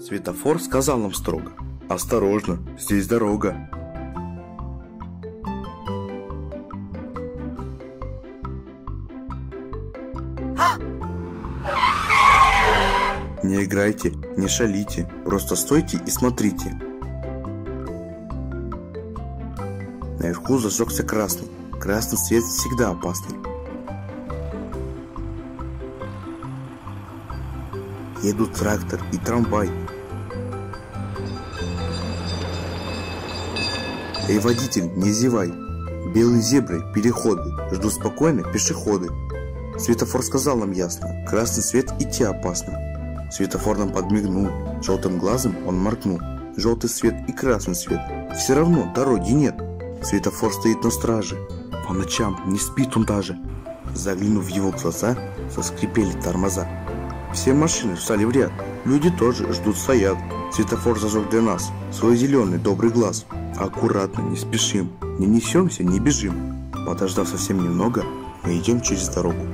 Светофор сказал нам строго. Осторожно, здесь дорога. Не играйте, не шалите, просто стойте и смотрите. Наверху зажегся красный. Красный свет всегда опасный. Едут трактор и трамвай. Эй, водитель, не зевай. Белые зебры, переходы, ждут спокойно пешеходы. Светофор сказал нам ясно, красный свет идти опасно. Светофор нам подмигнул, желтым глазом он моргнул. Желтый свет и красный свет, все равно дороги нет. Светофор стоит на страже, по ночам не спит он даже. Заглянув в его глаза, заскрипели тормоза. Все машины встали в ряд, люди тоже ждут стоят. Светофор зажег для нас свой зеленый добрый глаз. Аккуратно, не спешим, не несемся, не бежим. Подождав совсем немного, мы идем через дорогу.